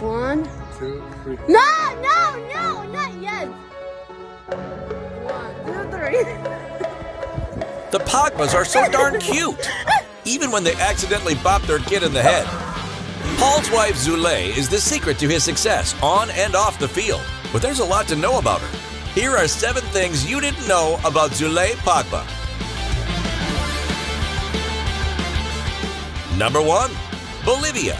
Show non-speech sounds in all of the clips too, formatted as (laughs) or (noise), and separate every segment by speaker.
Speaker 1: One.
Speaker 2: Two, three.
Speaker 1: No, no, no, not yet. One, two, three. (laughs)
Speaker 3: The Pogbas are so darn cute, even when they accidentally bop their kid in the head. Paul's wife Zulay is the secret to his success on and off the field, but there's a lot to know about her. Here are seven things you didn't know about Zulay Pogba. Number one, Bolivia.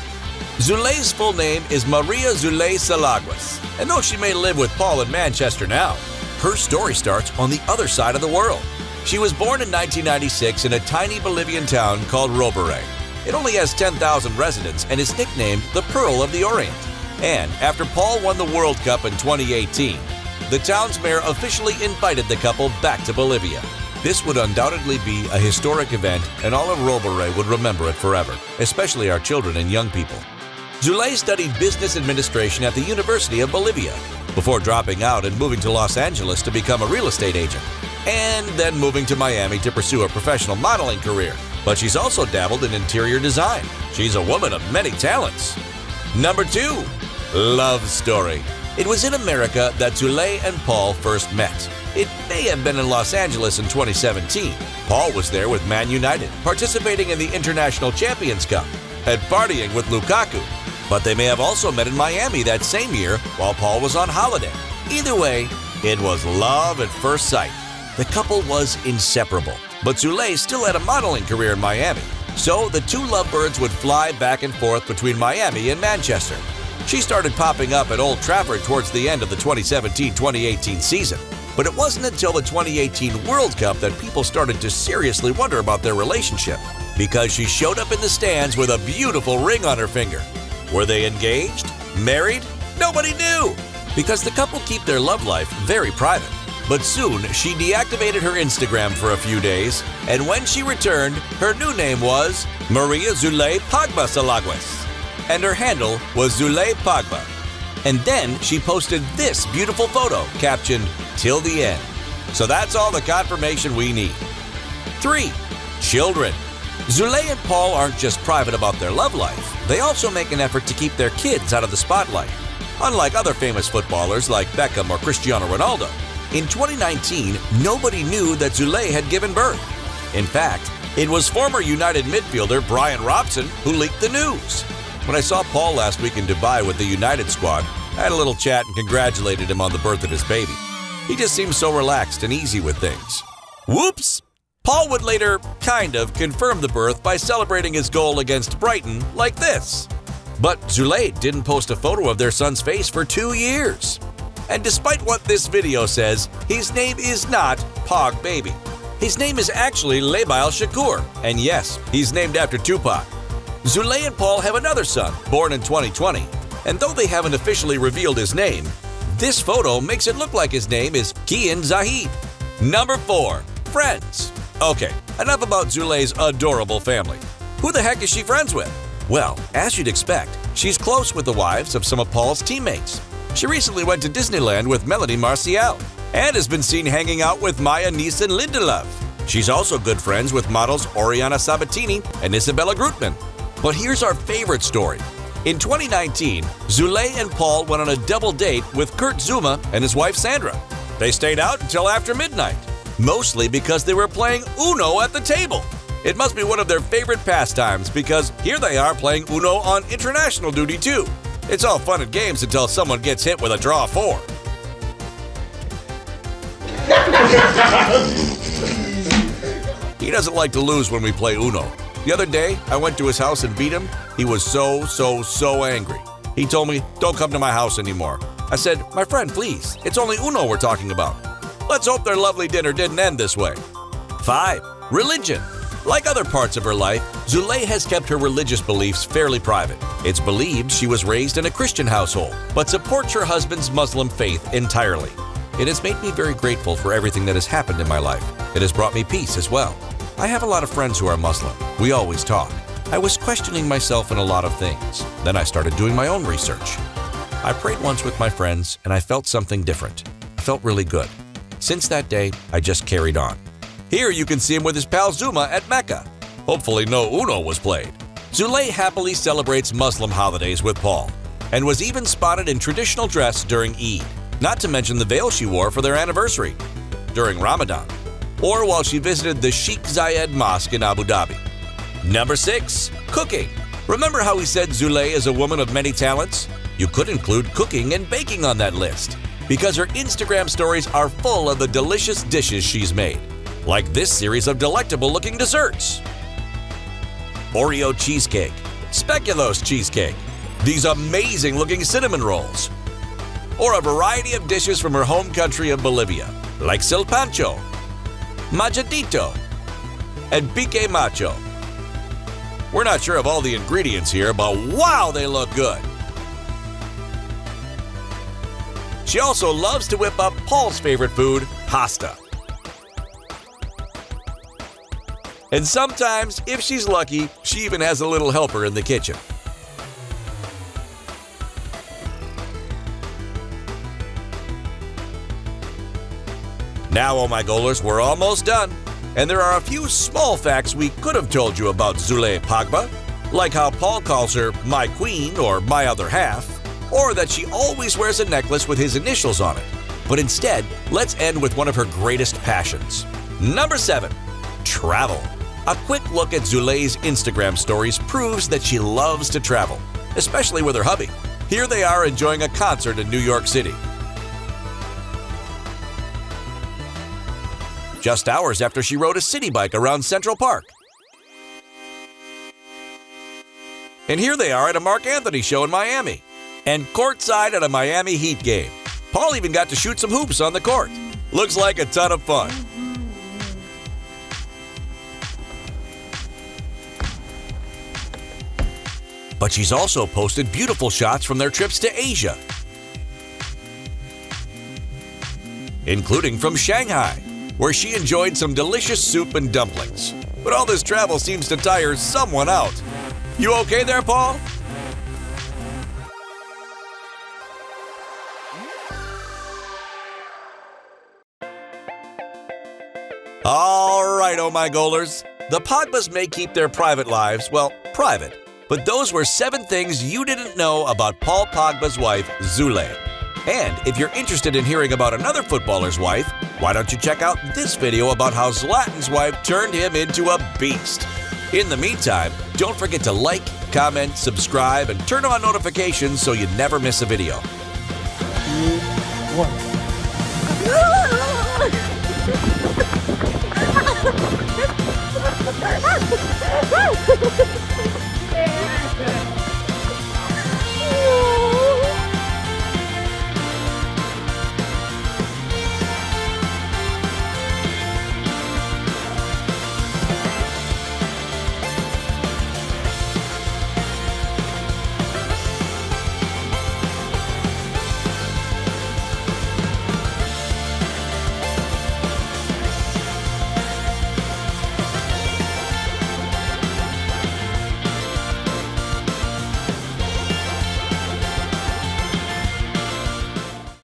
Speaker 3: Zulay's full name is Maria Zulay Salaues, and though she may live with Paul in Manchester now, her story starts on the other side of the world. She was born in 1996 in a tiny Bolivian town called Roboré. It only has 10,000 residents and is nicknamed the Pearl of the Orient. And after Paul won the World Cup in 2018, the town's mayor officially invited the couple back to Bolivia. This would undoubtedly be a historic event, and all of Roboré would remember it forever, especially our children and young people. Zulay studied business administration at the University of Bolivia before dropping out and moving to Los Angeles to become a real estate agent, and then moving to Miami to pursue a professional modeling career. But she's also dabbled in interior design. She's a woman of many talents. Number two, love story. It was in America that Zulay and Paul first met. It may have been in Los Angeles in 2017. Paul was there with Man United, participating in the International Champions Cup and partying with Lukaku. But they may have also met in Miami that same year while Paul was on holiday. Either way, it was love at first sight. The couple was inseparable, but Zulay still had a modeling career in Miami. So the two lovebirds would fly back and forth between Miami and Manchester. She started popping up at Old Trafford towards the end of the 2017 2018 season. But it wasn't until the 2018 World Cup that people started to seriously wonder about their relationship because she showed up in the stands with a beautiful ring on her finger. Were they engaged? Married? Nobody knew because the couple keep their love life very private. But soon she deactivated her Instagram for a few days, and when she returned, her new name was Maria Zulay Pogba Salaues, and her handle was Zulay Pogba. And then she posted this beautiful photo captioned, Till the end. So that's all the confirmation we need. 3. Children. Zulay and Paul aren't just private about their love life, they also make an effort to keep their kids out of the spotlight. Unlike other famous footballers like Beckham or Cristiano Ronaldo, in 2019, nobody knew that Zulay had given birth. In fact, it was former United midfielder Brian Robson who leaked the news. When I saw Paul last week in Dubai with the United squad, I had a little chat and congratulated him on the birth of his baby. He just seems so relaxed and easy with things. Whoops! Paul would later kind of confirm the birth by celebrating his goal against Brighton like this. But Zulay didn't post a photo of their son's face for two years. And despite what this video says, his name is not Pog Baby. His name is actually Lebail Shakur, and yes, he's named after Tupac. Zulay and Paul have another son, born in 2020, and though they haven't officially revealed his name, this photo makes it look like his name is Kian Zahid. Number 4. Friends. Okay, enough about Zulay's adorable family. Who the heck is she friends with? Well, as you'd expect, she's close with the wives of some of Paul's teammates. She recently went to Disneyland with Melanie Martial and has been seen hanging out with Maja Nilsson Lindelöf. She's also good friends with models Oriana Sabatini and Isabella Grutman. But here's our favorite story. In 2019, Zulay and Paul went on a double date with Kurt Zouma and his wife Sandra. They stayed out until after midnight, mostly because they were playing Uno at the table. It must be one of their favorite pastimes because here they are playing Uno on international duty too. It's all fun and games until someone gets hit with a draw four. (laughs) he doesn't like to lose when we play Uno. The other day, I went to his house and beat him. He was so, so, so angry. He told me, Don't come to my house anymore. I said, My friend, please, it's only Uno we're talking about. Let's hope their lovely dinner didn't end this way. 5. Religion. Like other parts of her life, Zulay has kept her religious beliefs fairly private. It's believed she was raised in a Christian household, but supports her husband's Muslim faith entirely. It has made me very grateful for everything that has happened in my life. It has brought me peace as well. I have a lot of friends who are Muslim. We always talk. I was questioning myself in a lot of things. Then I started doing my own research. I prayed once with my friends and I felt something different. I felt really good. Since that day, I just carried on. Here you can see him with his pal Zouma at Mecca. Hopefully no Uno was played. Zulay happily celebrates Muslim holidays with Paul. and was even spotted in traditional dress during Eid, not to mention the veil she wore for their anniversary, during Ramadan, or while she visited the Sheikh Zayed Mosque in Abu Dhabi. Number 6. Cooking. Remember how we said Zulay is a woman of many talents? You could include cooking and baking on that list, because her Instagram stories are full of the delicious dishes she's made, like this series of delectable looking desserts. Oreo cheesecake, speculoos cheesecake, these amazing looking cinnamon rolls, or a variety of dishes from her home country of Bolivia, like silpancho, majadito, and pique macho. We're not sure of all the ingredients here, but wow, they look good! She also loves to whip up Paul's favorite food, pasta. And sometimes, if she's lucky, she even has a little helper in the kitchen. Now, oh my goalers, we're almost done. And there are a few small facts we could have told you about Zulay Pogba, like how Paul calls her my queen or my other half, or that she always wears a necklace with his initials on it. But instead, let's end with one of her greatest passions. Number 7. Travel. A quick look at Zulay's Instagram stories proves that she loves to travel, especially with her hubby. Here they are enjoying a concert in New York City. Just hours after she rode a city bike around Central Park. And here they are at a Marc Anthony show in Miami and courtside at a Miami Heat game. Paul even got to shoot some hoops on the court. Looks like a ton of fun. But she's also posted beautiful shots from their trips to Asia, including from Shanghai, where she enjoyed some delicious soup and dumplings. But all this travel seems to tire someone out. You okay there, Paul? All right, oh my goalers. The Pogbas may keep their private lives, well, private, but those were seven things you didn't know about Paul Pogba's wife, Zulay. And if you're interested in hearing about another footballer's wife, why don't you check out this video about how Zlatan's wife turned him into a beast? In the meantime, don't forget to like, comment, subscribe, and turn on notifications so you never miss a video.
Speaker 2: Two, one. (laughs)
Speaker 1: Yeah. (laughs)